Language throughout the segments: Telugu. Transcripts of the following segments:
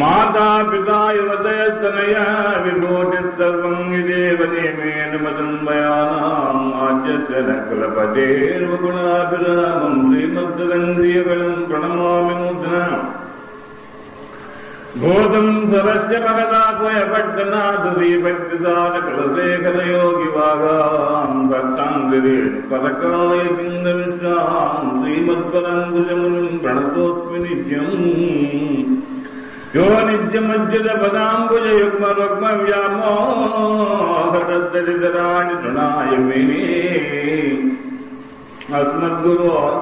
माता पिता युवतयस्तनया विभूतिः सर्वम् यदेव नियमेन मदन्मयानाम् आद्यस्य न कुलपतेर्वगुणाभिरामम् श्रीमद्दन्द्रियगणम् प्रणमामि नूतना भूतम् सरस्य परदात्वयपट्टनाथश्रीभक्तिसारकुलशेखरयोगिवागाम् भक्ताङ्गिरेण परकालय पिन्दविश्राम् श्रीमत्पराङ्कुशमुनिम् प्रणतोऽस्मि नित्यम् യോ നിത്യമജ്ജിത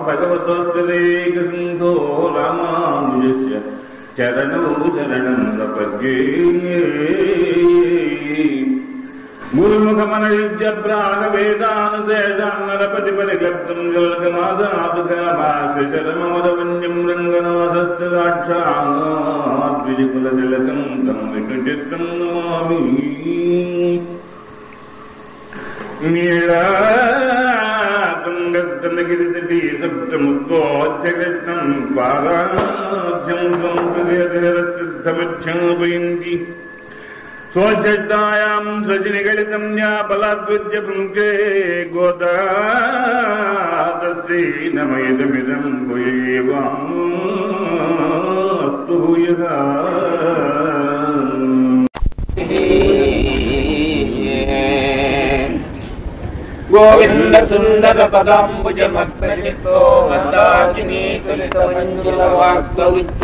ഭഗവതോ രാമാനുജസ്യ ചരണോ ചരണം గురుముఖమనయుజ్యప్రాణ వేదానుశేషాన్నరపతిపరిగర్తం జోలకమాదాతుకమాశ్రిచరమమదవన్యం రంగనాథశ్చరాక్షాద్విజకులతిలకం తం వికచిత్తం నమామి నీళాతుంగస్తనగిరితటీ సప్తముద్వోచ్చకృష్ణం పాదాధ్యం సంస్కృతి సిద్ధమక్షోపయంతి सोचतायां सजनिगणितं या बलाद्विद्य पुङ्क्ते गोदातस्यै नमयदमिदं भूयेवास्तु भूयः गोविन्दसुन्दरपदाम्बुजमग्रजितो मन्दाकिनी तुलितमञ्जुलवाक्कौच्च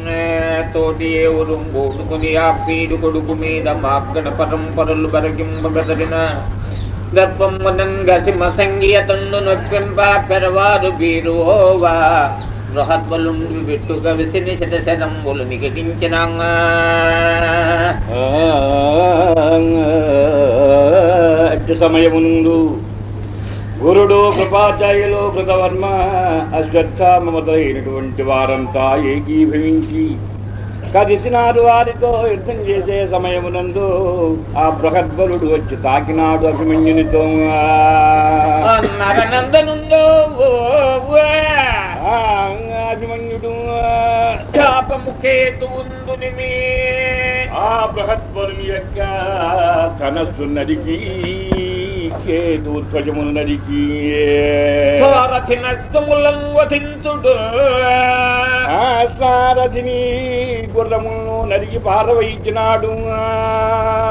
మే తోటి ఎవరుం బోటుకుని ఆ పీడు కొడుకు మీద మాగ్గన పరంపరలు బరకింపబెదరిన గర్భమునంగసి మసంగియతండు నొప్పింప పెరవారు బీరువోవా బృహద్బలుండు విట్టు విసిని శతశతంబులు నికటించిన అట్టి సమయముందు గురుడు కృపాచార్యులు కృతవర్మ అశ్వత్థామతైనటువంటి వారంతా ఏకీభవించి కదిసినారు వారితో యుద్ధం చేసే సమయమునందు ఆ బృహద్బలుడు వచ్చి తాకినాడు అభిమన్యునితో. అభిమన్యుడు. ఆ బృహద్బలుని యొక్క ధనస్సు నరికి కేతు ధ్వజమును నరికి సారథి నష్టములను వధించుడు. సారథిని గుర్రమును నరికి పారవయించినాడు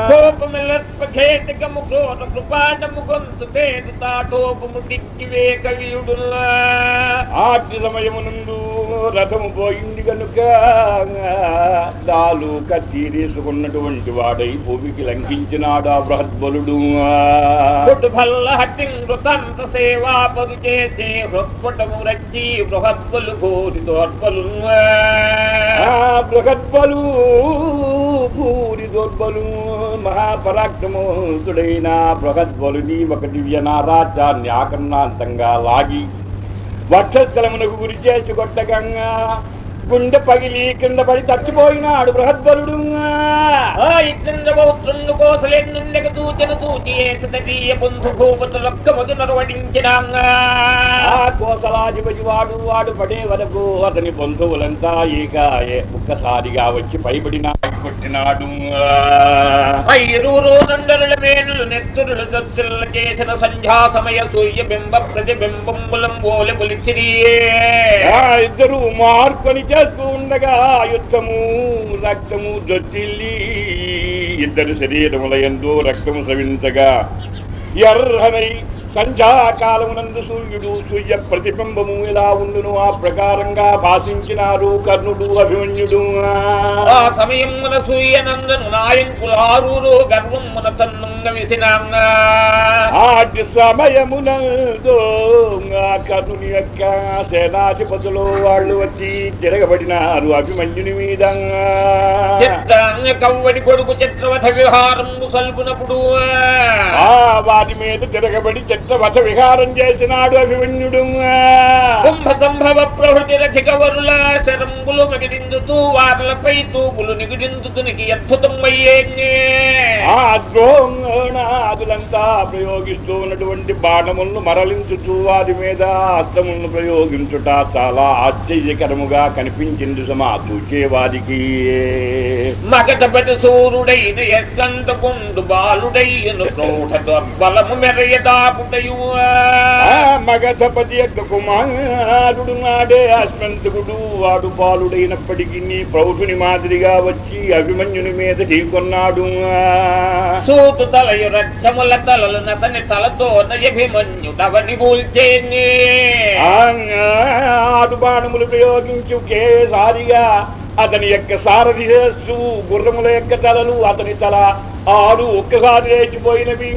కోపమిలత్పఖేతికము క్రోధ కృపాటము గొంతు తేదు తాటోపము దిక్కివే కవియుడు ఆటి సమయమునందు రథము పోయింది కనుక దాలు కత్తి తీసుకున్నటువంటి వాడై భూమికి లంఘించినాడు ఆ బృహద్బలుడు. చేసే హృత్పటము రచ్చి బృహద్బలు ఘోరి దోర్బలు. బృహద్బలు భూరి దోర్బలు మహాపరాక్రమోతుడైన బృహద్బలుని ఒక దివ్య నారాజ్యాన్ని ఆకర్ణాంతంగా లాగి వక్షస్థలమునకు గురి చేసి కొట్టగంగా గుండె పగిలి కింద పడి చచ్చిపోయినాడు బృహద్బలుడు తూచను తూచి బంధు భూపతులొక్క మొదలు కోసలాధిపతి వాడు వాడు పడే వరకు అతని బంధువులంతా ఏకాయే ఒక్కసారిగా వచ్చి పైబడినా కొట్టినాడు. నండరుల మేనులు నెత్తురులు దత్తుల చేసిన సంధ్యా సమయ సూర్య బింబ ప్రతిబింబంబులం పోలి పులిచిరియే. ఇద్దరు మార్కొని చేస్తూ ఉండగా యుద్ధము రక్తము జొచ్చిల్లి ఇద్దరు శరీరముల ఎందు రక్తము సవించగా ఎర్రనై సంధ్యాకాలమునందు సూర్యుడు సూర్య ప్రతిబింబము ఇలా ఉండును. ఆ ప్రకారంగా భాషించినారు కర్ణుడు అభిమన్యుడు. ఆ సమయమున సూర్యనందను నాయంకులారూరు గర్వమున తన్నుంగ విసినాంగా ఆటి సమయమునందు కర్ణుని యొక్క సేనాధిపతులు వాళ్ళు వచ్చి తిరగబడినారు అభిమన్యుని మీద. చిత్తాంగ కవ్వడి కొడుకు చిత్రవథ విహారము సల్పునప్పుడు. ఆ వాటి మీద తిరగబడి చిత్రవథ విహారం చేసినాడు అభిమన్యుడు. కుంభ సంభవ ప్రహృతి రథిక వరుల శరంబులు మగిడిందుతూ వార్లపై తూపులు నిగుడిందుతునికి అద్భుతం అయ్యే ఆ ద్రోణాదులంతా ప్రయోగిస్తూ ఉన్నటువంటి బాణములను మరలించుతూ వారి మీద అస్త్రములను ప్రయోగించుట చాలా ఆశ్చర్యకరముగా కనిపించింది సమా చూచేవారికి మగధపతి సూర్యుడైన ఎస్కంతకుండు బాలుడైన దుర్బలము మెరయదాపుటయు మగధపతి యొక్క కుమారుడు నాడే అశ్వంతకుడు వాడు బాలుడైనప్పటికీ ప్రౌఢుని మాదిరిగా వచ్చి అభిమన్యుని మీద ఢీకొన్నాడు. సూతు తలయు రక్షముల తలలు నతని తలతో నయభిమన్యుడవని కూల్చేని ఆ ఆడు బాణములు ప్రయోగించి ఒకేసారిగా అతని యొక్క సారథి చేస్తూ గుర్రముల యొక్క తలలు అతని తల ఆరు ఒక్కసారి లేచిపోయినవి.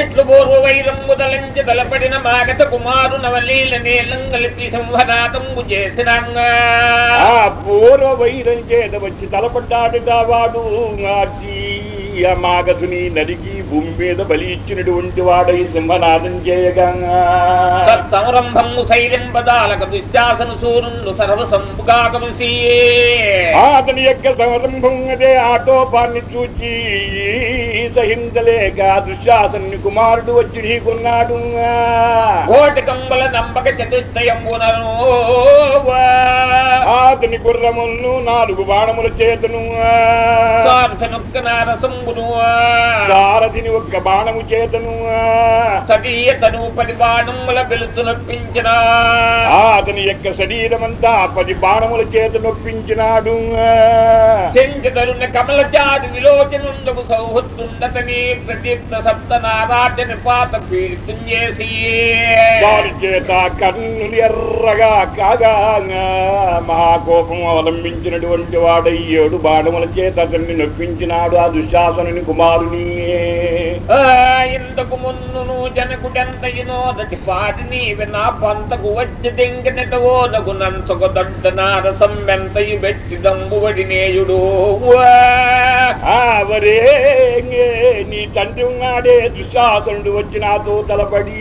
ఎట్లు పూర్వ వైరం ముదలంచి తలపడిన మాగత కుమారు నవలీల నీలం కలిపి సంహనాదంబు చేసినాంగా. ఆ పూర్వ వైరం చేత వచ్చి తలపడ్డాడుట వాడు ఆ మాగధుని నరికి భూమి మీద బలి ఇచ్చినటువంటి వాడై సింహనాదం చేయగా. దుశ్శాసన అతని యొక్క సంరంభం అదే ఆటోపాన్ని చూచి సహించలేక దుశ్శాసన్ని కుమారుడు వచ్చి ఢీకొన్నాడు కోటి కంబల నంబక చతుష్టయంబునను అతని గుర్రములను నాలుగు బాణముల చేతను. స్వార్థనుక్క సారథిని ఒక్క బాణము చేతను. తటీయ తనువు పది బాణముల వెలుతు నొప్పించిన. అతని యొక్క శరీరమంతా పది బాణముల చేత నొప్పించినాడు. చెంచు తరుణ కమల చారు విలోచనుండకు సౌహృత్తుండతని ప్రదీప్త సప్త నారాజన పాత పీడితం చేసి. వారి చేత కన్నులు ఎర్రగా కాగా మహాకోపం అవలంబించినటువంటి వాడై ఏడు బాణముల చేత అతన్ని నొప్పించినాడు ఆ దుశ్శాసనుని కుమారుని. ఇంతకు మున్నును జనకుడెంతయునో నటి పాటి నీవి నా పంతకు వచ్చి దింగినటవో నగునంతకు దొడ్డ నారసం వెంతయు పెట్టి దంబువడి నేయుడు. వరే నీ తండ్రి ఉన్నాడే దుశ్శాసనుడు వచ్చి నాతో తలపడి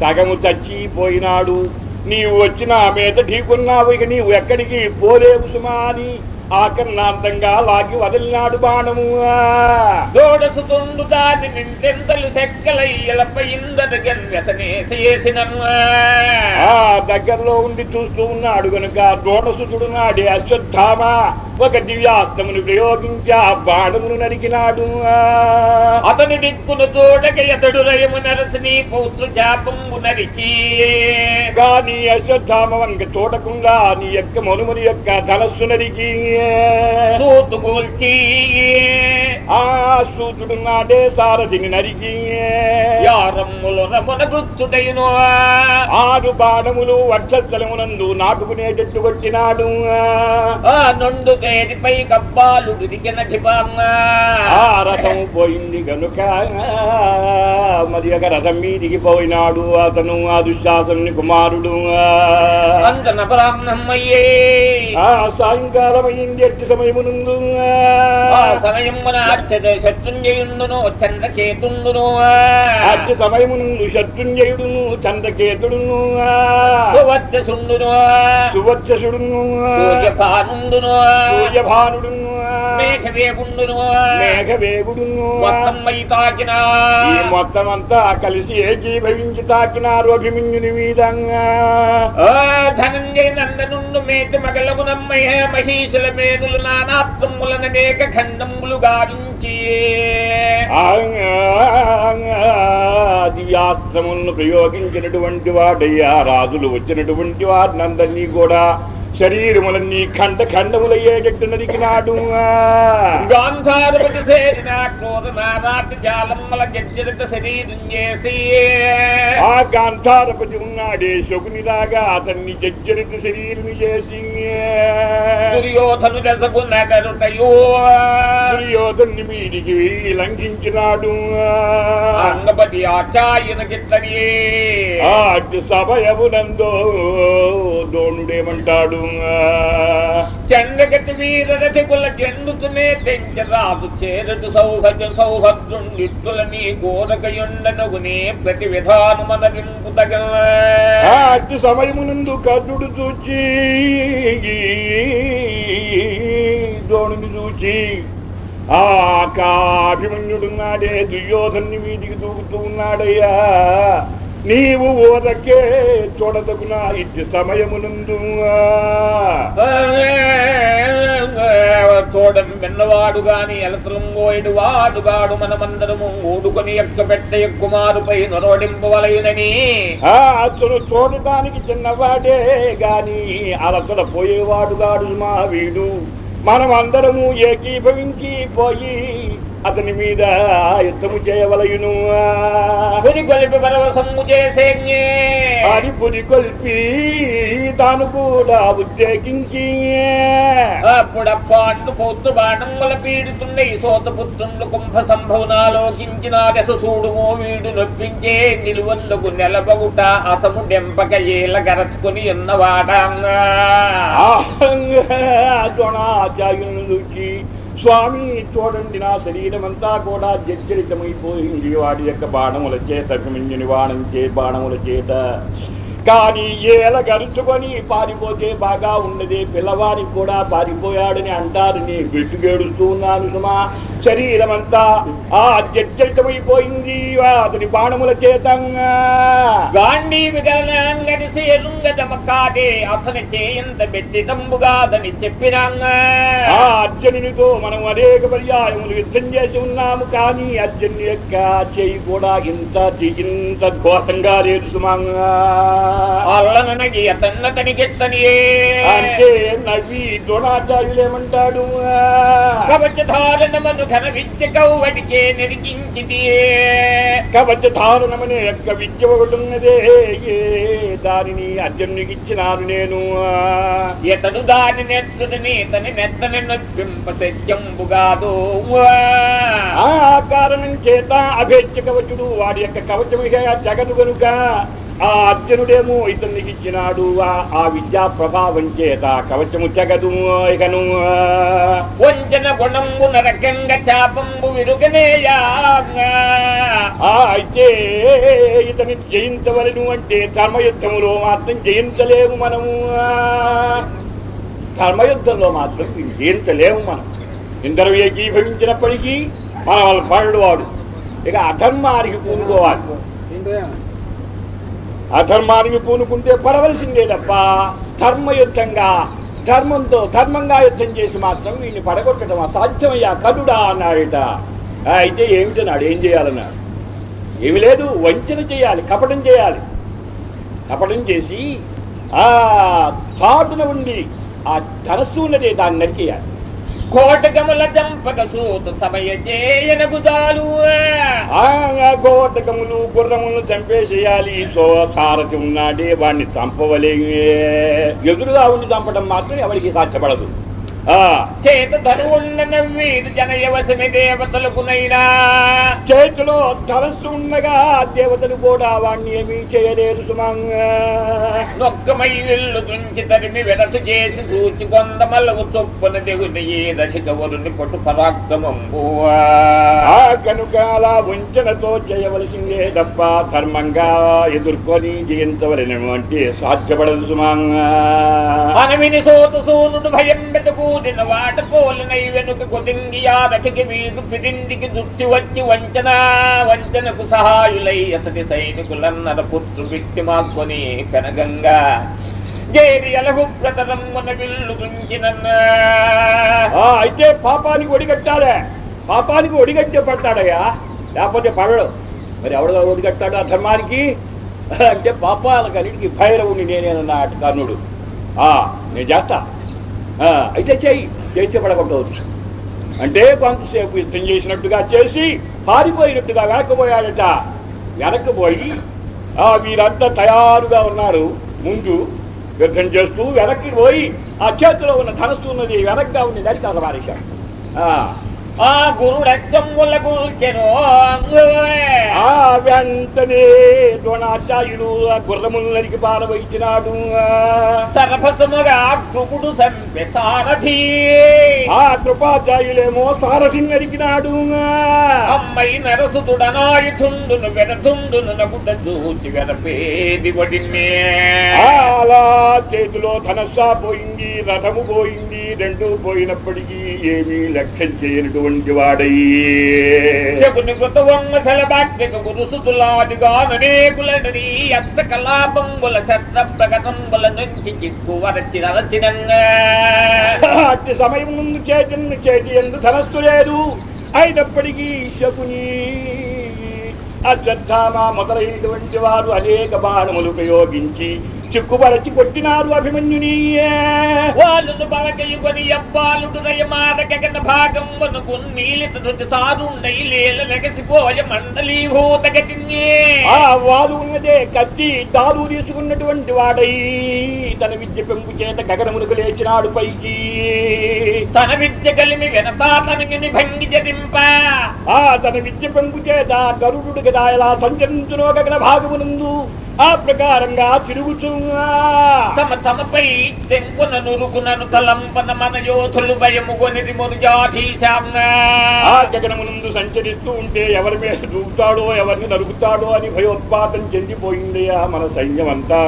సగము చచ్చిపోయినాడు. నీవు వచ్చిన మీద ఢీకున్నావు ఇక నీవు ఎక్కడికి పోలేవు సుమా అని ఆకర్ణాంతంగా లాగి వదిలినాడు బాణము. దోడసుతుండు దాని నింటెంతలు సెక్కలయ్యలపై ఆ దగ్గరలో ఉండి చూస్తూ ఉన్నాడు గనుక దోడసుతుడు నాడి అశ్వత్థామా. ఒక దివ్యాస్త్రమును ప్రయోగించి ఆ బాణమును నరికినాడు. అతని దిక్కును చూడక ఎతడు రయము నరసిని పౌత్ర చాపము నరికి. కానీ అశ్వత్థామ వంక చూడకుండా నీ యొక్క మనుమని యొక్క ధనస్సు నరికి. సూతు కూల్చి. ఆ సూతుడున్నాడే సారథిని నరికి. యారమ్ములు రమున గుర్తుడైను ఆరు బాణములు వక్షస్థలమునందు నాటుకునేటట్టు కొట్టినాడు. ఆ తేదిపై కబ్బాలు దిగిన ఆ రథం పోయింది గనుక మరి ఒక రథం మీదికి పోయినాడు అతను ఆ దుశ్శాసనుని కుమారుడు. అంతన బ్రాహ్మణమ్మయ్యే ఆ సాయంకాలం అయింది ఎట్టి సమయమునందు. ఆ సమయమున శత్రుంజయుండును చంద్రకేతుండును. అట్టి సమయమునందు శత్రుంజయుడును చంద్రకేతుడును. సువర్చసుండును. సువర్చసుడును. సూర్యభానుండును. సూర్యభానుడును మేఘవేగుండును మేఘవేగుడును మొత్తం తాకిన. ఈ మొత్తం అంతా కలిసి ఏకీభవించి తాకినారు అభిమన్యుని మీదంగా. ధనంజయ నందనుండు మేటి మగలగునమ్మయ మహీశుల మేనులు నానాత్రములననేక ఖండములు గావించి. దివ్యాస్త్రములను ప్రయోగించినటువంటి వాడయ్యా రాజులు వచ్చినటువంటి వారినందరినీ కూడా శరీరములన్నీ ఖండ ఖండములయ్యేటట్టు నరికినాడు గాంధారపతి సేరిన క్రోధ నారాటి జాలమ్మల జడ్జరిత శరీరం చేసి. ఆ గాంధారపతి ఉన్నాడే శకునిలాగా అతన్ని జజ్జరిత శరీరం చేసి. దుర్యోధను దశకు నగరుటయో దుర్యోధన్ని మీదికి వెళ్ళి లంఘించినాడు. అంగపతి ఆచార్యన గిట్లని ఆ అట్టి సమయమునందో దోణుడేమంటాడు చండగతి వీరరథి కుల జండుతునే తెంచరాదు చేరడు సౌహజ సౌహద్రుండిత్తుల నీ గోరకయుండనగునే ప్రతి విధాను మన వింపుతగ ఆ అట్టి సమయమునందు కర్ణుడు చూచి ద్రోణుని చూచి ఆ కాభిమన్యుడున్నాడే దుర్యోధన్ని వీధికి దూకుతూ ఉన్నాడయ్యా నీవు ఓదకే చూడదగునా ఇట్టి సమయమునందు. తోడం విన్నవాడు గాని ఎలతలం పోయిడు వాడుగాడు మనమందరము ఊడుకొని ఎక్క పెట్ట ఎక్కుమారుపై నరోడింపవలయునని ఆ అతను చూడటానికి చిన్నవాడే గాని అలసల పోయేవాడు గాడు మా వీడు. మనం అందరము ఏకీభవించి పోయి అతని మీద యుద్ధము చేయవలయును. చేసే పురి కొల్పి తాను కూడా ఉద్రేకించి. అప్పుడప్ప అంటు పౌత్ర బాణముల పీడుతుండే సోత పుత్రుండు కుంభ సంభవనాలోకించిన దశ చూడుమో వీడు నొప్పించే నిలువల్లకు నెలబగుట అసము డెంపక ఏల గరచుకొని ద్రోణాచార్యులను చూచి స్వామి చూడండి నా శరీరం అంతా కూడా జర్జరితమైపోయింది. వాడి యొక్క బాణముల చేత అభిమన్యుని బాణం చే బాణముల చేత. కానీ ఏల గరుచుకొని పారిపోతే బాగా ఉండదే పిల్లవాడికి కూడా పారిపోయాడని అంటారు. నీ ఉన్నాను సుమా. శరీరం అంతా ఆ జర్జరితమైపోయింది అతని బాణముల చేతంగా. గాంధీ అతని చేయంత చెప్పినాంగా. ఆ అర్జునునితో మనం అనేక పర్యాయములు యుద్ధం చేసి ఉన్నాము. కానీ అర్జునుని యొక్క చేయి కూడా ఇంత ఇంత ఘోరంగా లేదు సుమంగా. అల్లననగి అంటే నవ్వి ద్రోణాచార్యులేమంటాడు కవచధారణమను ఘన విద్య కౌవడికే నెరిగించితియే కవచ ధారణమనే యొక్క విద్య ఒకటి ఉన్నదే ఏ దానిని అర్జునునికి ఇచ్చినాను నేను. ఇతడు దాని నెత్తుదని తని నెత్తని నొప్పింప సత్యంబుగాదు ఆ కారణం చేత అభేచ్య కవచుడు వాడి యొక్క కవచము జగదు గనుక ఆ అర్జునుడేమో ఇతనికి ఇచ్చినాడు. ఆ- ఆ విద్యా ప్రభావం చేత కవచము జగదు ఇకను వంచన గుణంబు నరకంగ చాపంబు విరుగనేయా. ఆ అయితే ఇతని జయించవలను అంటే ధర్మయుద్ధములో మాత్రం జయించలేము మనము. ధర్మయుద్ధంలో మాత్రం జయించలేము మనం. ఇందరు ఏకీభవించినప్పటికీ మన వాళ్ళ పనుడు వాడు. ఇక అధర్మానికి పూనుకోవాలి. అధర్మానికి పూనుకుంటే పడవలసిందే తప్ప ధర్మయుద్ధంగా ధర్మంతో ధర్మంగా యుద్ధం చేసి మాత్రం వీడిని పడగొట్టడం అసాధ్యమయ్యా కదుడా అన్నాడట. అయితే ఏమిటన్నాడు? ఏం చేయాలన్నాడు? ఏమి లేదు వంచన చేయాలి కపటం చేయాలి. కపటం చేసి ఆ థాటున ఉండి ఆ ధనస్సు ఉన్నదే దాన్ని నరికేయాలి. కోటకముల చంపక సూత సమయ చేయనకు చాలు ఆ గోటకములు గుర్రములు చంపేసేయాలి సో సారథి ఉన్నాడే వాడిని చంపవలే ఎదురుగా ఉండి చంపడం మాత్రం ఎవరికి సాధ్యపడదు. చేత ధనువున్న నవ్వీదు జనయవసమి దేవతలకునైనా. చేతిలో ధనస్సు ఉండగా దేవతలు కూడా వాణ్ణి ఏమీ చేయలేరు సుమంగొక్కమై వెళ్ళు తుంచి తరిమి వెనసు చేసి సూచి కొందమల్లవు చొప్పున తెగుని ఏ దశక వరుని పట్టు పరాక్రమంబు ఆ కనుక అలా వంచనతో చేయవలసిందే తప్ప ధర్మంగా ఎదుర్కొని జయించవలనటువంటి సాధ్యపడదు సుమంగా. అనవిని సోత సూనుడు వాట పోలనై వెనుక కొదింగి ఆ దశకి వీసు పిదిండికి దుట్టి వచ్చి వంచన వంచనకు సహాయులై అతడి సైనికులన్నర పుత్రు విట్టి మాక్కొని కనగంగా జేరి అలగు ప్రతరమ్మున బిల్లు తుంచినన్నా ఆ, అయితే పాపానికి ఒడిగట్టాలే. పాపానికి ఒడిగట్టే పడతాడయ్యా లేకపోతే పడడు. మరి ఎవడో ఒడిగట్టాడు ఆ ధర్మానికి? అంటే పాపాలకన్నిటికి భైరవుని నేనేనన్నాడు కర్ణుడు ఆ నేను చేస్తా అయితే చేయి చేస్తే పడకపోవచ్చు అంటే కొంతసేపు యుద్ధం చేసినట్టుగా చేసి పారిపోయినట్టుగా వెనక్కిపోయాడట వెనక్కిపోయి ఆ వీరంతా తయారుగా ఉన్నారు. ముందు యుద్ధం చేస్తూ వెనక్కి పోయి ఆ చేతిలో ఉన్న ధనస్సు ఉన్నది వెనక్గా ఉన్నది అది తలవారేశాడు ఆ గురుడక్కమ్ముల కూల్చెను ఆ వెంటనే ద్రోణాచార్యుడు ఆ గుర్రములరికి పారవయించినాడు సరఫసముగా కృపుడు సంపె సారథి. ఆ కృపాచార్యులేమో సారథి నరికినాడు అమ్మై నరసుతుడనాయుతుండును వెనతుండును నగుట చూచి వెనపేది వడిన్నే అలా చేతిలో ధనస్సా పోయింది రథము పోయింది రెండు పోయినప్పటికీ ఏమీ లక్ష్యం చేయనటువంటి వాడై శకుని అత్త నుంచి చిక్కు వరచి నరచినంగా అట్టి సమయం ముందు చేతి చేతి ఎందు ధనస్సు లేదు. అయినప్పటికీ శకుని అశ్వత్థామ మొదలైనటువంటి వారు అనేక బాణములు ఉపయోగించి చిక్కుపరచి కొట్టినారు అభిమన్యుని. వాళ్ళను బలకయుగని అబ్బాలుడు భాగం వనుకు నీలిత ధృతి సారుండై లేల లగసిపోయ మండలీభూత గతిన్యే ఆ వారు ఉన్నదే కత్తి దారు తీసుకున్నటువంటి వాడై తన విద్య పెంపు చేత గగనములకు లేచినాడు పైకి. తన విద్య కలిమి వెనపాతనిని భంగి జరింప ఆ తన విద్య పెంపు చేత గరుడు కదా ఎలా సంచరించునో గగన భాగమునందు. ఆ ప్రకారంగా తిరుగుతూ తమ తమపై తెంపున నురుకునను తలంపన మన యోధులు భయము కొనిది మురుజాధీశాంగా ఆ గగనమునందు సంచరిస్తూ ఉంటే ఎవరి మీద దూకుతాడో ఎవరిని నరుకుతాడో అని భయోత్పాతం చెందిపోయింది ఆ మన సైన్యం అంతా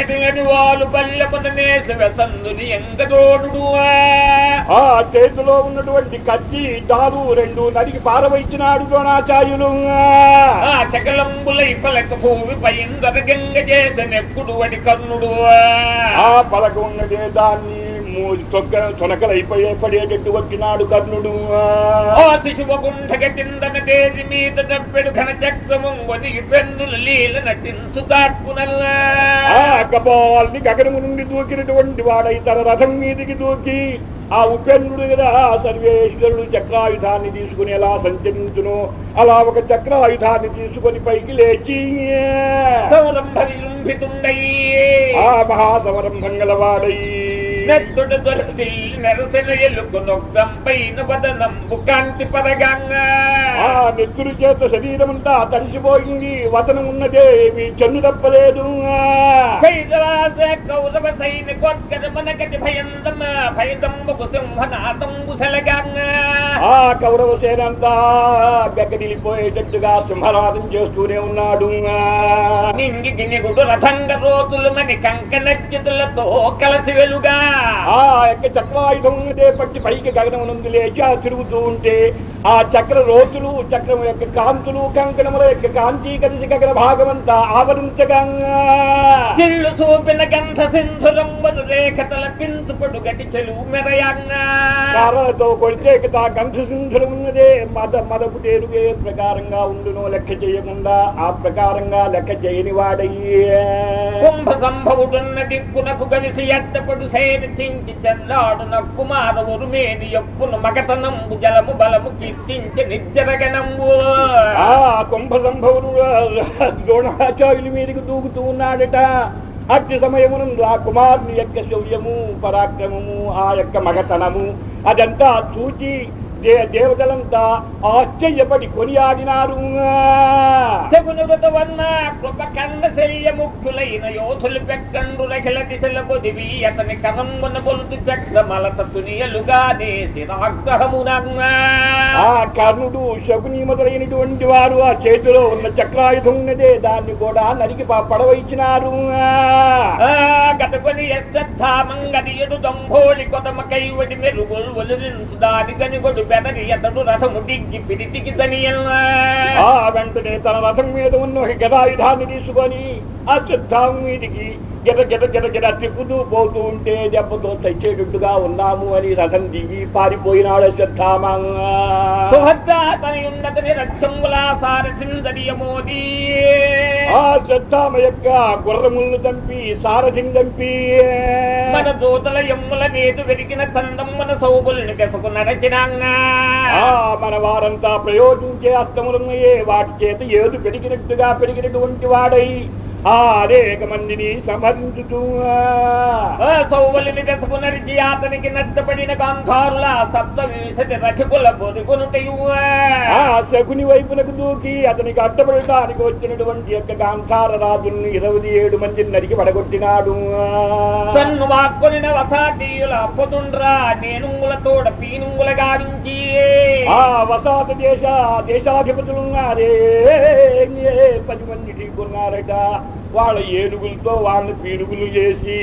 ఎటు వాళ్ళు పల్లెమున నేస వెసందుని ఎంగదోడు ఆ చేతిలో ఉన్నటువంటి కత్తి దారు రెండు నరికి పారవయించినాడు ద్రోణాచార్యులు. చకలంబులై భూమి కర్ణుడు. ఆ పలక ఉన్నదే దాన్ని తొక్క తొనకలైపోయే పడేటట్టు వచ్చినాడు కర్ణుడు. తేజి మీద ఘన చక్రము వదిగి పెన్నుల లీల నటించు కపాల్ని గగనము నుండి దూకినటువంటి వాడై తన రథం మీదికి దూకి ఆ ఉపేంద్రుడు కదా సర్వేశ్వరుడు చక్రాయుధాన్ని తీసుకుని ఎలా సంచరించును. అలా ఒక చక్రాయుధాన్ని తీసుకొని పైకి లేచి. ఆ మహాసమరం మంగళవాడై నెత్తుడు దొరికి నెరసిన ఎలుకు నొగ్గం పైన వదనంబు కాంతి పరగంగా ఆ నెత్తురు చేత శరీరమంతా తడిసిపోయింది వతనం ఉన్నదే మీ చెన్ను తప్పలేదు కైలాస కౌరవ సైనికోత్కర మనకటి భయందమ భయదంబకు సింహనాదంబు సెలగంగా ఆ కౌరవ సేనంతా బెక్కడిల్లిపోయేటట్టుగా సింహరాధం చేస్తూనే ఉన్నాడు నింగి గినిగుడు రథంగ రోతులు మని కంకణచ్యుతులతో కలసి వెలుగా ఆ యొక్క చక్రాయుధం పట్టి పైకి గగనం నుండి లేచి ఆ తిరుగుతూ ఉంటే ఆ చక్ర రోతులు చక్రం యొక్క కాంతులు కంకణముల యొక్క కాంతి కలిసి గగన భాగమంతా ఆవరించగా చిల్లు చూపిన గంధ సింధురంబను రేఖ తల పించుపడు గటి చెలువు మెరయంగా కారణతో కొడితే తా గంధసింధులు ఉన్నదే మద మదపు తేరుగే ప్రకారంగా ఉండునో లెక్క చేయకుండా ఆ ప్రకారంగా లెక్క చేయని వాడయ్యే. కుంభ సంభవుడున్న దిక్కునకు గలిసి ఎత్తపడు సేన చించి చెల్లాడున కుమారవురు మేని యొప్పును మగతనంబు జలము బలము కీర్తించి నిజ్జరగనంబు ఆ కుంభ సంభవుడు ద్రోణాచార్యుల మీదకి దూకుతూ ఉన్నాడట. అట్టి సమయమునందు ఆ కుమారుని యొక్క శౌర్యము పరాక్రమము ఆ యొక్క మగతనము అదంతా చూచి దే దేవతలంతా ఆశ్చర్యపడి కొనియాడినారు. కృప కంద శల్య ముఖ్యులైన యోధులు పెక్కండు రహిల దిశల పొదివి అతని కరంబున బొలుతు చక్రమలత తునియలుగా దేశి రాగ్రహమునంగా ఆ కర్ణుడు శకుని మొదలైనటువంటి వారు ఆ చేతిలో ఉన్న చక్రాయుధం ఉన్నదే దాన్ని కూడా నరికి ప- పడవైచినారు గతకొని ఎశ్రద్ధామంగదియుడు దొంభోళి కొతమ కైవడి మెరుగులు దాని బెదరి అతడు రథము దిగ్గి పిడితికి దనియల్నా ఆ వెంటనే తన రథం మీద ఉన్న ఒక గదాయుధాన్ని తీసుకొని ఆ చుద్ధాం మీదికి గిట గిట గిట గిట తిప్పుతూ పోతూ ఉంటే దెబ్బతో తెచ్చేటట్టుగా ఉన్నాము అని రథం దిగి పారిపోయినాడు శ్రద్ధామ. యొక్క గుర్రములను చంపి సారథిని చంపి. మన దూతల ఎమ్ముల నేదు వెరిగిన చందమ్మన సౌబుల్ని కెసకు నడచినాంగా మన వారంతా ప్రయోగించే అస్తములున్నాయే వాటి చేత ఏదు పెరిగినట్టుగా పెరిగినటువంటి వాడై. ఆ అనేక మందిని సంహరించుతూ సౌబలిని కెసకు నడిచి అతనికి నష్టపడిన గాంధారుల సప్త విశతి రథకుల శకుని వైపునకు దూకి అతనికి అడ్డపడటానికి వచ్చినటువంటి యొక్క గాంధార రాజుల్ని ఇరవై ఏడు మందిని నరికి పడగొట్టినాడు. తన్ను వాక్కొనిన వసాటీయుల పొతుండ్రా నేనుంగులతోడ పీనుంగుల గావించి ఆ వసాత దేశ దేశాధిపతులున్నారే. పది మంది ఢీకున్నారట వాళ్ళ ఏనుగులతో వాళ్ళని పీనుగులు చేసి.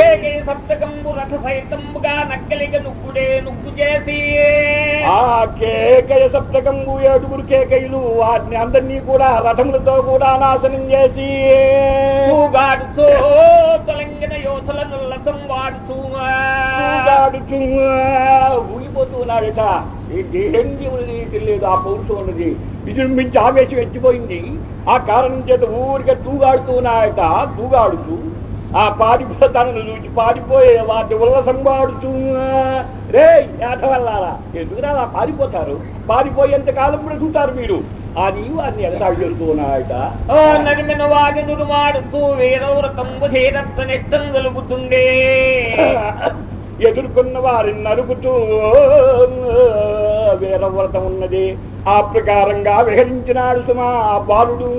కేకే సప్తకంబు రథ సైతంబుగా నక్కలిగ నుగ్గుడే నుగ్గు చేసి. ఆ కేకయ సప్తకంబు ఏడుగురు కేకయులు వాటిని అందరినీ కూడా రథములతో కూడా నాశనం చేసి. తూగాడుతూ తొలంగిన యోధుల నుల్లసం వాడుతూ ఊగిపోతున్నాడట ఏంటి ఉన్నది లేదు ఆ పౌరుషం ఉన్నది. విజృంభించి ఆవేశం ఎత్తిపోయింది. ఆ కారణం చేత ఊరికే తూగాడుతున్నాడట తూగాడుతూ. ఆ పారిపోతానని చూసి పారిపోయే వాటి ఉల్లసం వాడుతూ రే యాదవల్లారా ఎందుకు అలా పారిపోతారు? పారిపోయేంత కాలం బ్రతుకుతారు మీరు. అని వారిని ఎగతాడు చేస్తున్నాడట నడిమిన వాడి నుడుమాడుతూ వీరవ్రతంబు ధీరత్వ కలుగుతుండే ఎదుర్కొన్న వారిని నరుకుతూ వీరవ్రతం ఉన్నది. ఆ ప్రకారంగా విహరించినాడు సుమా ఆ బాలుడు.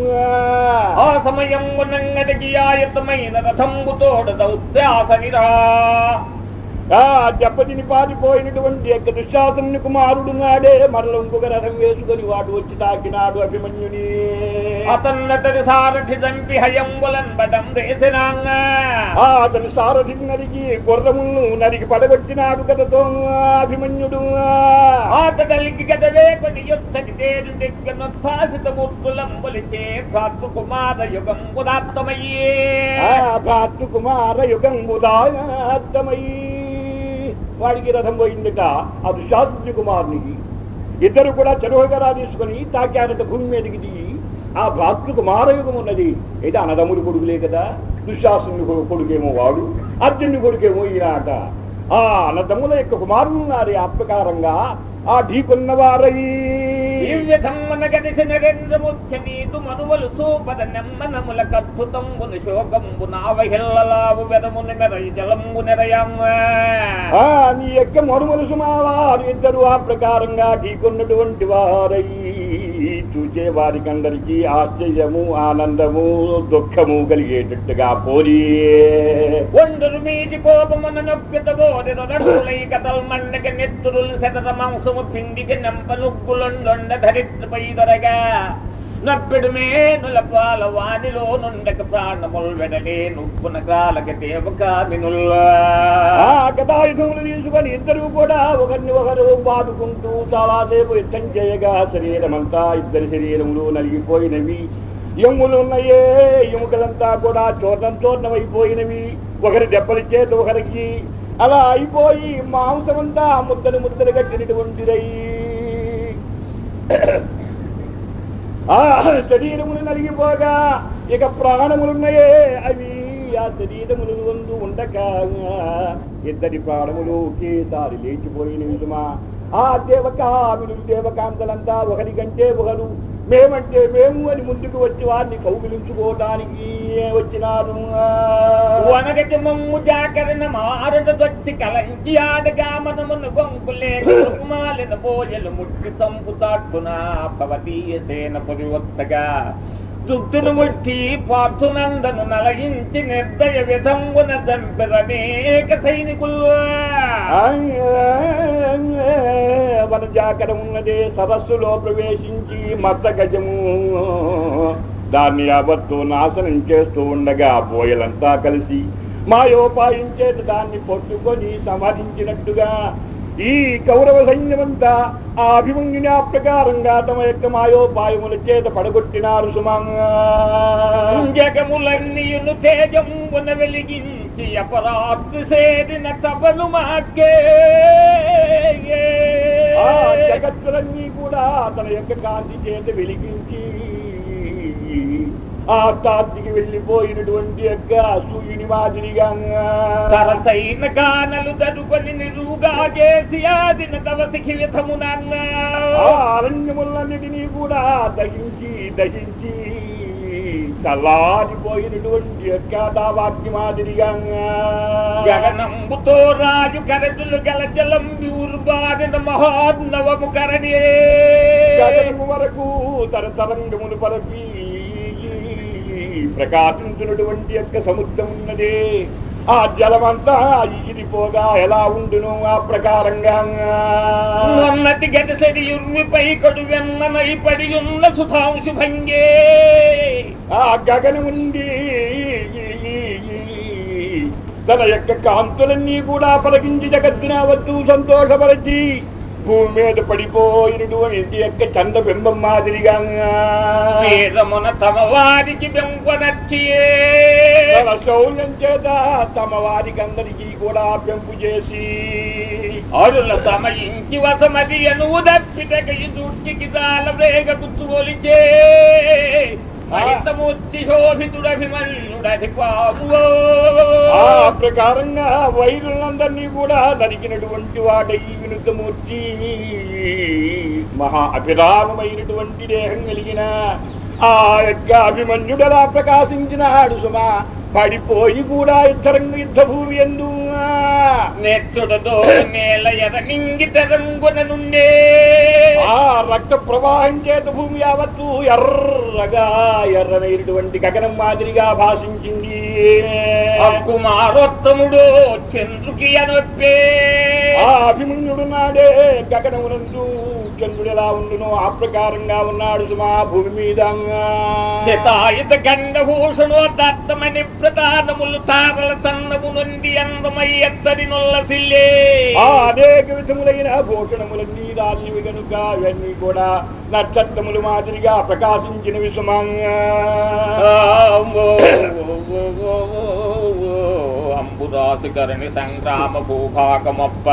ఆ సమయం ఉన్నంగటికి ఆయతమైన రథంబుతోడ దౌత్యాసనిరా దెబ్బతిని పారిపోయినటువంటి యొక్క దుశ్శాసనుని కుమారుడు నాడే మరల ఇంకొక రథం వేసుకొని వాడు వచ్చి తాకినాడు అభిమన్యుని. అతన్నతడి సారథి బడం రేసినాంగా ఆ అతని సారథి నరికి గుర్రములను నరికి పడగొట్టినాడు కథతో అభిమన్యుడు. ఆటదలికి గదవే కొని యుద్ధని తేరు దిగ్గనొత్సాసిత మూర్తులంబులిచే భ్రాతృ కుమార యుగం ఉదాత్తమయ్యే ఆ భ్రాతృ కుమార యుగం ఉదాత్తమై వాడికి రథం పోయిందట. ఆ దుశాస్త్రి కుమారునికి ఇద్దరు కూడా చెరువుగరా తీసుకొని తాకారట భూమి మీదకి దిగి. ఆ భ్రాతృ కుమారయుగం ఉన్నది. అయితే అన్నదమ్ముడు కొడుకులే కదా. దుశ్శాసుని కొడుకేమో వాడు. అర్జునుడి కొడుకేమో ఈనాట ఆ అన్నదమ్ముల యొక్క కుమారులు ఆత్మకారంగా ఆ ప్రకారంగా ఆ ఢీకొన్నవారై మనువలు సూపద నెమ్మనముల కద్భుతంబును శోకంబు నావహిల్లలావు వెదముని మెరయి జలంబు నెరయమ్మ నీ యొక్క మరుమలుసు వారు ఇద్దరు ఆ ప్రకారంగా ఢీకొన్నటువంటి ఈ చూచే వారికందరికీ ఆశ్చర్యము ఆనందము దుఃఖము కలిగేటట్టుగా పోరి ఒండురు మీది కోపమున నొప్పిత బోరి నడులై మండక నెత్తురులు శతత మాంసము పిండికి నెంపలుగ్గులొండొండ ధరిత్రపై దొరగా. నప్పెడు మేనుల పాల వానిలో నుండక ప్రాణములు వెడలే నుప్పున కాలక దేవకామినుల్లా ఆ గదాయుధములు తీసుకొని ఇద్దరు కూడా ఒకరిని ఒకరు బాదుకుంటూ చాలాసేపు యుద్ధం చేయగా శరీరమంతా ఇద్దరి శరీరములు నలిగిపోయినవి. ఎములు ఎముకలంతా కూడా చూర్ణం చూర్ణమైపోయినవి. ఒకరి దెబ్బలు చేత ఒకరికి అలా అయిపోయి మాంసమంతా ముద్దలు ముద్దలు కట్టినటువంటిదై ఆ శరీరములు నలిగిపోగా ఇక ప్రాణములున్నాయే. అవి ఆ శరీరములు వందు ఉండక. ఇద్దరి ప్రాణములు ఒకేసారి లేచిపోయిన విధమా ఆ దేవకాములు దేవకాంతలంతా ఒకరి కంటే ఒకరు మేమంటే మేము అని ముందుకు వచ్చి వారిని కౌగిలించుకోవడానికి వచ్చినారు వనగటి మమ్ము జాకరణ మారట దొచ్చి కలంచి ఆడగా మనమును గొంకులే కుమాలిన బోయలు ముట్టి తంపు తాట్టున భవతీయ సేన పురివత్తగా దుగ్ధును పార్థునందను నలగించి నిర్దయ విధంగున దంపెరనేక సైనికులు. మన ఉన్నదే సరస్సులో ప్రవేశించి మత్త గజము దాన్ని యావత్తు నాశనం చేస్తూ ఉండగా బోయలంతా కలిసి మాయోపాయం చేత దాన్ని పట్టుకొని సంహరించినట్టుగా ఈ కౌరవ సైన్యమంతా ఆ అభిమన్యుని ఆ ప్రకారంగా తమ యొక్క మాయోపాయముల చేత పడగొట్టినారు సుమంగా జగములన్నీయును తేజమున వెలిగించి అపరాధి సేరిన తపను మాకే. ఆ జగత్తులన్నీ కూడా తన యొక్క కాంతి చేత వెలిగించి ఆ తాత్తికి వెళ్ళిపోయినటువంటి యొక్క అసూయుని మాదిరిగా సరసైన గానలు తదుకొని నిరుగా చేసి ఆదిన తవసికి విధమునన్న అరణ్యములన్నిటినీ కూడా దహించి దహించి చల్లారిపోయినటువంటి యొక్క దావాగ్ని మాదిరిగా జగనంబుతో రాజు కరతులు గల జలం ఊర్బారిన మహోన్నవము కరణే జగనము వరకు తరతరంగములు పరపి ప్రకాశించినటువంటి యొక్క సముద్రం ఉన్నదే. ఆ జలమంతా ఈరిపోగా ఎలా ఉండును ఆ ప్రకారంగా? ఉన్నతి గటసరి యుర్మిపై కొడు వెన్ననై పడి ఉన్న సుధాంశు భంగే. ఆ గగనం నుండి తన యొక్క కాంతులన్నీ కూడా పలకించి జగత్తున వద్దు సంతోషపరచి. భూమి మీద పడిపోయినటువంటి యొక్క చంద బింబం మాదిరిగా. వేదమున తమ వారికి బెంపనచ్చియే తన శౌర్యం చేత తమ వారికి అందరికీ కూడా పెంపు చేసి. అరుల సమయించి వసమది అనువు దప్పిటకయి దుర్టికి దాల వేగ పామువో ఆ ప్రకారంగా వైరులందరినీ కూడా నరికినటువంటి వాడై వినుతమూర్తి మహా అభిరామమైనటువంటి దేహం కలిగిన ఆ యొక్క అభిమన్యుడలా ప్రకాశించినాడు సుమా. పడిపోయి కూడా యుద్ధరంగ యుద్ధ భూమి ఎందు నెత్తుడతో నేల ఎరనింగి తెరంగున నుండే. ఆ రక్త ప్రవాహం చేత భూమి యావత్తు ఎర్రగా ఎర్రనైనటువంటి గగనం మాదిరిగా భాషించింది. కుమారోత్తముడు చంద్రుకి అనొప్పే. ఆ అభిమన్యుడు నాడే గగనమునందు. చంద్రుడు ఎలా ఉండునో ఆ ప్రకారంగా ఉన్నాడు సుమా భూమి మీద శతాయుధ గండభూషణో దత్తమని ప్రధానములు తారల సన్నము నుండి అందమై ఎత్తడి నొల్లసిల్లే ఆ అనేక విధములైన భూషణములన్నీ రాలివి గనుక ఇవన్నీ కూడా నక్షత్రములు మాదిరిగా ప్రకాశించినవి సుమంగా అంబుదాసుకరణి సంగ్రామ భూభాగమప్ప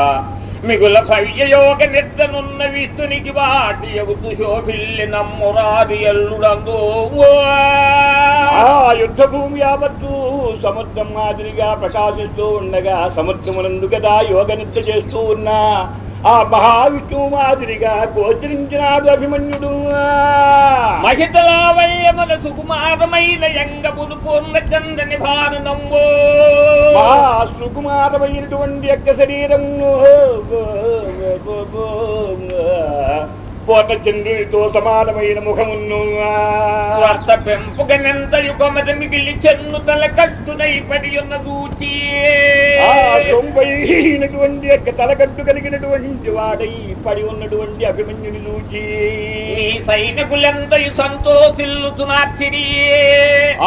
మిగుల భవ్యయోగ నిద్రనున్న విస్తునికి వాటి ఎగుతు శోభిల్లి నమ్మురాది ఎల్లుడందు ఆ యుద్ధ భూమి యావత్తు సముద్రం మాదిరిగా ప్రకాశిస్తూ ఉండగా సముద్రమునందు కదా యోగ నిద్ర చేస్తూ ఉన్నా. ఆ మహావిష్ణువు మాదిరిగా గోచరించినాడు అభిమన్యుడు. మహితలావయ్యముల సుకుమారమైన యంగమును పూర్ణ చందని భాను నమ్మో. మహా సుకుమారమైనటువంటి యొక్క శరీరము పూర్ణ చంద్రునితో సమానమైన ముఖమును. స్వార్థ పెంపుగనెంత యుగమద మిగిలి చెన్ను తల కట్టునై పడి ఉన్న దూచి ఆ సొంపైనటువంటి యొక్క తలకట్టు కలిగినటువంటి వాడై పడి ఉన్నటువంటి అభిమన్యుని చూచి నీ సైనికులెంతయు సంతోషిల్లుతునార్చిరి.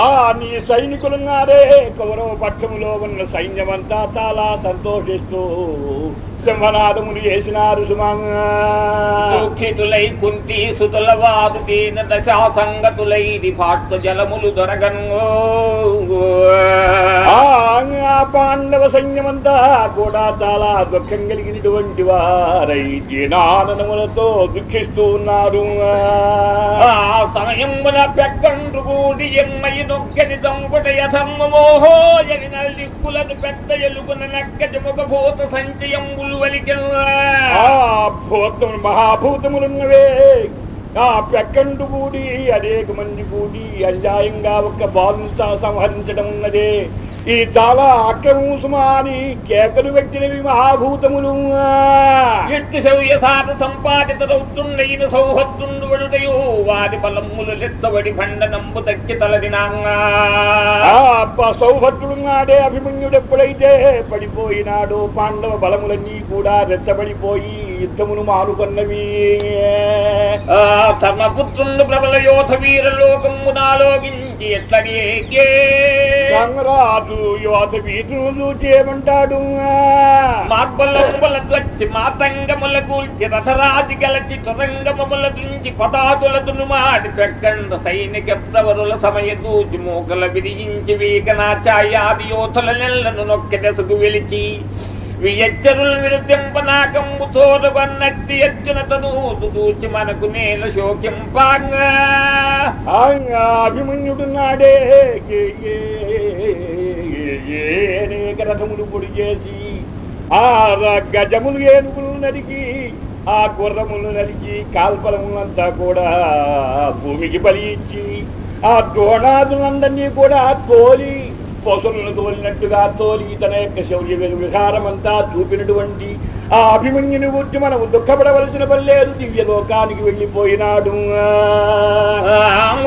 ఆ నీ సైనికులున్నారే కౌరవ పక్షములో ఉన్న సైన్యమంతా చాలా సంతోషిస్తూ సింహనాదములు చేసినారు సుమంగా దుఃఖితులై కుంతి సుతుల వాదు దీన దశా సంగతులై పాట్టు జలములు దొరగను పాండవ సైన్యమంతా కూడా చాలా దుఃఖం కలిగినటువంటి వారై దీనానందములతో దుఃఖిస్తూ ఉన్నారు. ఆ సమయమున పెక్కండ్రు కూడి ఎమ్మయి నొక్కని దంపుట యథమ్మోహో ఎగిన దిక్కులను పెద్ద ఎలుగున నక్కటి ముఖభూత సంచయంబులు వలికెను ఆ భూతములు మహాభూతములున్నవే ఆ పెక్కండు కూడి అనేక మంది కూడి అన్యాయంగా ఒక బాలును సంహరించడం ఉన్నదే ఈ చాలా అక్రమము సుమాని కేకలు పెట్టినవి మహాభూతములు ఎట్టి శౌర్య సాధ సంపాదిత రౌతుండైన సౌహద్దుండు వడుటయు వారి బలములు లెచ్చబడి భండనంబు తగ్గి తలదినాంగా. అప్ప సౌభద్రుడున్నాడే అభిమన్యుడు ఎప్పుడైతే పడిపోయినాడో పాండవ బలములన్నీ కూడా రెచ్చబడిపోయి యుద్ధమును మానుకొన్నవి ఆ ధర్మపుత్రుండు ప్రబల యోధ వీర నాలోకించి ఎట్లని గంగరాజు యువత వీధులు చూచి ఏమంటాడు మార్బలంబల ధ్వచ్చి మాతంగముల కూల్చి రథరాజి గలచి తురంగముల దుంచి పదాతులతును మాడి పెక్కండ సైనిక ప్రవరుల సమయ దూచి మూకల విరియించి వీకనాచాయాది యోధుల నెల్లను నొక్కి దశకు వెలిచి వియచ్చరుల విరుద్ధింపనాకంబు తోడుగొన్నట్టి ఎత్తున తనూతు దూచి మనకు నేల శోకింపాంగా. అభిమన్యుడున్నాడే అనేక రథములు పొడి చేసి ఆ గజములు ఏనుగులు నరికి ఆ గుర్రములు నరికి కాల్పలములంతా కూడా భూమికి బలి ఇచ్చి ఆ ద్రోణాదులందరినీ కూడా తోలి పశువులను తోలినట్టుగా తోలి తన యొక్క శౌర్య విహారమంతా చూపినటువంటి ఆ అభిమన్యుని గురించి మనము దుఃఖపడవలసిన పనిలేదు దివ్య లోకానికి వెళ్ళిపోయినాడు.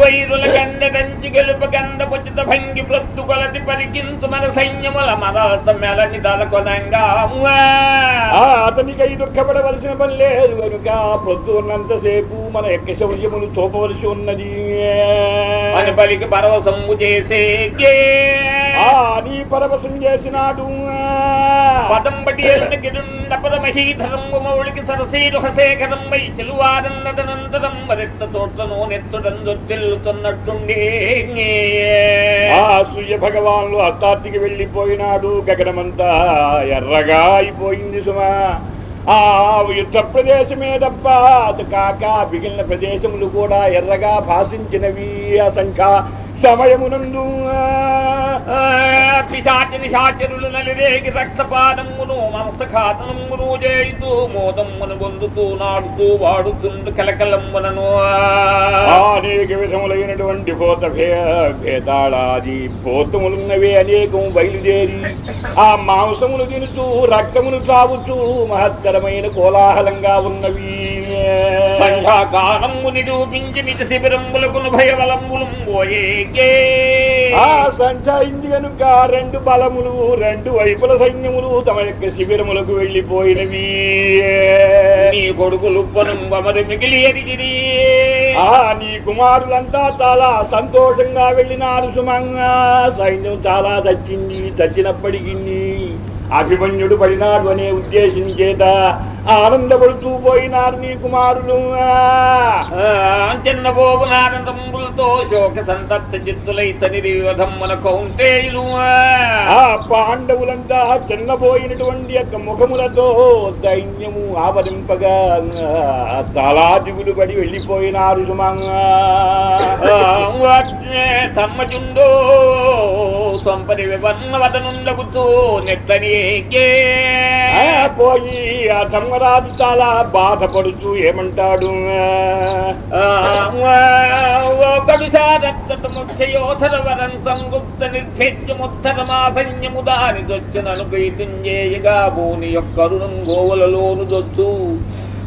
వైరుల గండ కంచి గెలుప గండ పుచ్చిత భంగి ప్రత్తు కొలది పరికించు మన సైన్యముల మరత మెలని దలకొనంగా అతనికై దుఃఖపడవలసిన పని లేదు. కనుక ప్రొద్దు ఉన్నంతసేపు మన యొక్క శౌర్యములు చూపవలసి ఉన్నది. అని పలికి పరవశంబు చేసే నీ పరవశం చేసినాడు. పదం గిరుండ మౌళికి సరసీలు హసేకరం వై చెలువారన్నదనంతరం మరెత్త తోట్లను నెత్తుడం దొత్తిల్లుతున్నట్టుండే సూర్య భగవానులు అత్తార్తికి వెళ్ళిపోయినాడు. గగనమంతా ఎర్రగా అయిపోయింది సుమా. ఆ యుద్ధ ప్రదేశమే తప్ప అది కాక మిగిలిన ప్రదేశములు కూడా ఎర్రగా భాషించినవి అసంఖ్య సమయమునందు పిశాచని పిశాచి నలిరేగి రక్తపానమును మాంసఘాతనమును చేయుతూ మోదమ్మును పొందుతూ నాడుతూ వాడుతుండు కలకలమ్మునను అనేక విధములైనటువంటి భూత భేదాళాది భూతములున్నవే అనేకము బయలుదేరి ఆ మాంసమును తినుతూ రక్తమును తాగుతూ మహత్తరమైన కోలాహలంగా ఉన్నవి. సంధ్యాకాలము నిరూపించి నిజ శిబిరములకు భయబలములు పోయేకే ఆ సంచయింది కనుక రెండు బలములు రెండు వైపుల సైన్యములు తమ యొక్క శిబిరములకు వెళ్ళిపోయినవి. నీ కొడుకులు పనుంబమరు మిగిలి ఎదిగిరి ఆ నీ కుమారులంతా చాలా సంతోషంగా వెళ్ళినారు సుమంగా. సైన్యం చాలా చచ్చింది చచ్చినప్పటికీ అభిమన్యుడు పడినాడు అనే ఉద్దేశం చేత ఆనందపడుతూ పోయినారు నీ కుమారులు. చిన్నబోగు నానందములతో శోక సంతప్త చిత్తులై తనిరి వివధమ్మన కౌంతేయులు ఆ! పాండవులంతా చిన్నపోయినటువంటి యొక్క ముఖములతో దైన్యము ఆవరింపగా చాలా దిగులు పడి వెళ్ళిపోయినారు సుమంగా తమ్మచుండో సంపరి వివన్నవదనుండగుతూ నెత్తనియేకే ఆ, పోయి ఆ ధర్మరాజు చాలా బాధపడుతూ ఏమంటాడు? ముఖ్యయోధరవరం సంగుప్త నిర్భేద్యముత్తరమాసన్యము దాని దొచ్చినను ప్రీతింజేయగా భూని యొక్క రుణం గోవులలోను దొచ్చు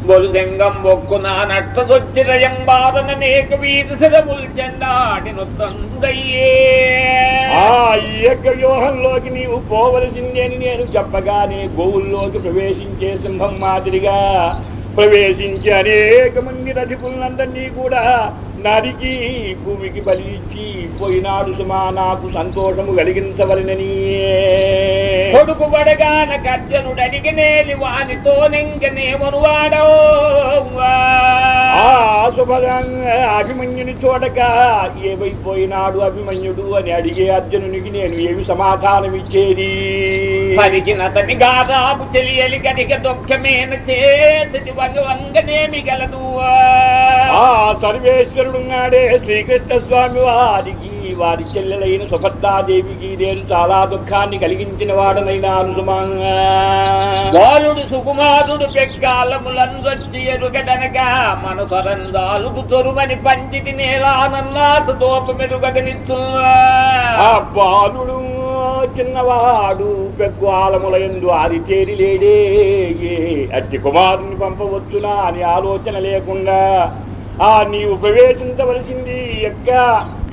బొలుదెంగం బొక్కున నట్టదొచ్చిరయం బాధననేక వీధి శరముల్ చెండాడి నొత్తందుడయ్యే ఆ యొక్క వ్యూహంలోకి నీవు పోవలసిందేని నేను చెప్పగానే గోవుల్లోకి ప్రవేశించే సింహం మాదిరిగా ప్రవేశించి అనేక మంది రధికులందరినీ కూడా నరికి భూమికి బలిచ్చి పోయినాడు సుమా నాకు సంతోషము కలిగించవలనని కొడుకు బడగాన కర్జనుడు అడిగినేది వానితో నెంగనేమను వాడో అభిమన్యుని చూడక ఏమైపోయినాడు అభిమన్యుడు అని అడిగే అర్జునునికి నేను ఏమి సమాధానం ఇచ్చేది? పరిచిన అతని గాదాపు తెలియలి కనుక దుఃఖమేన చేతి వంగనేమి గలదు. ఆ సర్వేశ్వరుడున్నాడే. శ్రీకృష్ణ స్వామి వారికి వారి చెల్లెలైన సుభద్రాదేవికి నేను చాలా దుఃఖాన్ని కలిగించిన వాడనైనాను సుమంగా బాలుడు సుకుమారుడు పెగ్గాలములందొచ్చి ఎరుగటనక మన సరందాలుకు తొరుమని పంచితి నేలానన్నాడు దోపమెరుగనిస్తున్నా ఆ బాలుడు చిన్నవాడు పెగ్గుఆలముల ఎందు ఆది తేరి లేడే అట్టి కుమారుని పంపవచ్చునా అని ఆలోచన లేకుండా ఆ నీవు ప్రవేశించవలసింది యొక్క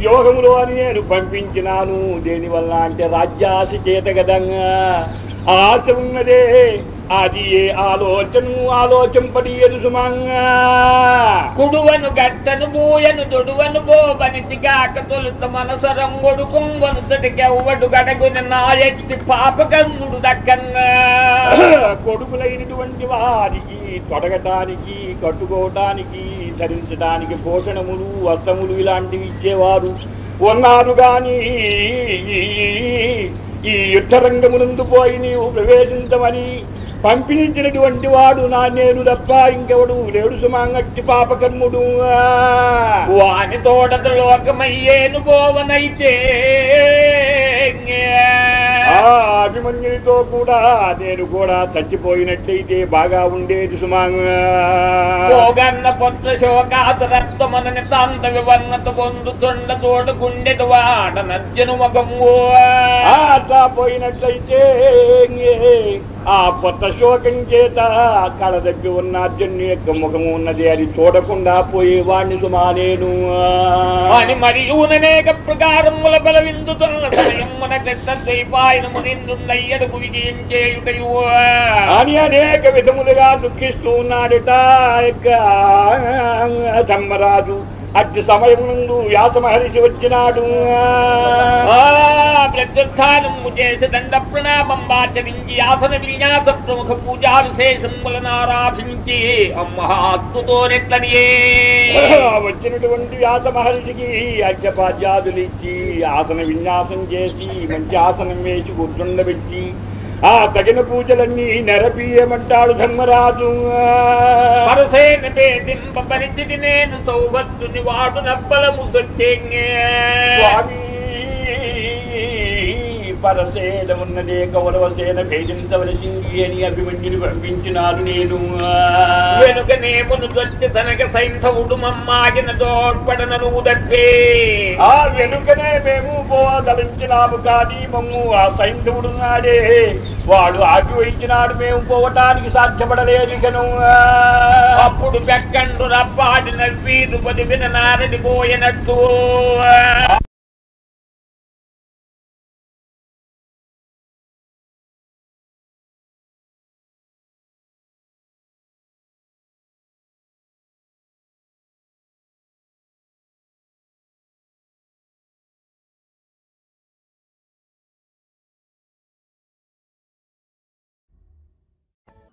యోగములో అని నేను పంపించినాను. దేనివల్ల అంటే రాజ్యాశ చేత గదంగా ఆశ ఉన్నదే. అది ఏ ఆలోచన ఆలోచింపడి ఎదుసుమంగా కుడువను గట్టను బూయను దొడువను బోబనితి గాక తొలుత మనసరం కొడుకుంగను తడికెవ్వడు గడగున నా ఎట్టి పాపకన్నుడు దక్కన్నా కొడుకులైనటువంటి వారికి తొడగటానికి కట్టుకోవటానికి ధరించడానికి పోషణములు వస్త్రములు ఇలాంటివి ఇచ్చేవారు. ఉన్నారు గాని ఈ యుద్ధరంగమునందు పోయి నీవు ప్రవేశించమని పంపించినటువంటి వాడు నా నేను తప్ప ఇంకెవడు లేడు సుమాంగట్టి పాపకర్ముడు. వాని తోడత లోకమయ్యేను బోవనైతే. ఆ అభిమన్యునితో కూడా నేను కూడా చచ్చిపోయినట్లయితే బాగా ఉండేది సుమాంగా. పోగన్న పొత్ర శోకాతరత్వమనని తాంత వివర్ణత పొందుతుండ తోడ గుండెడు వాడ నర్జను మగము అట్లా పోయినట్లయితే ఆ కొత్త శోకం చేత కళ దగ్గర ఉన్న అర్జును యొక్క ముఖము ఉన్నది. అది చూడకుండా పోయేవాణ్ణి సుమా నేను. అని మరియు అనేక ప్రకారముల బల విందుతున్న సమయమున ద్వైపాయనము నిన్నున్నయ్యడకు విజయం చేయుటయు. అని అనేక విధములుగా దుఃఖిస్తూ ఉన్నాడట యొక్క ధర్మరాజు అట్టి సమయం నుండు వ్యాస మహర్షి వచ్చినాడు ప్రత్యుత్నము చేసి దండ ప్రణామం ఆచరించి ఆసన విన్యాస ప్రముఖ పూజా విశేషములను ఆరాధించి అమ్మహాత్ముతో నెట్లనియే. వచ్చినటువంటి వ్యాస మహర్షికి అర్ఘ్యపాద్యాదులు ఇచ్చి ఆసన విన్యాసం చేసి మంచి ఆసనం వేసి కూర్చుండబెట్టి ఆ తగిన పూజలన్నీ నెరపీయమంటాడు ధర్మరాజు. నేను సౌభద్రుని వాడు నప్పలము సొచ్చేంగే స్వామి పరసేన ఉన్నదే కౌరవసేన భేదించవలసింది అని అభిమన్యుని పంపించినాడు నేను. వెనుక నేమును దొచ్చి తనక సైంధవుడు మమ్మాగిన తోడ్పడనను ఉదట్టే ఆ వెనుకనే మేము పోదలించినాము కానీ మమ్ము ఆ సైంధవుడు నాడే వాడు ఆగి వహించినాడు మేము పోవటానికి సాధ్యపడలేదు ఇకను. అప్పుడు పెక్కండు రప్పాడి నవ్వీరు పది విన నారడి పోయినట్టు.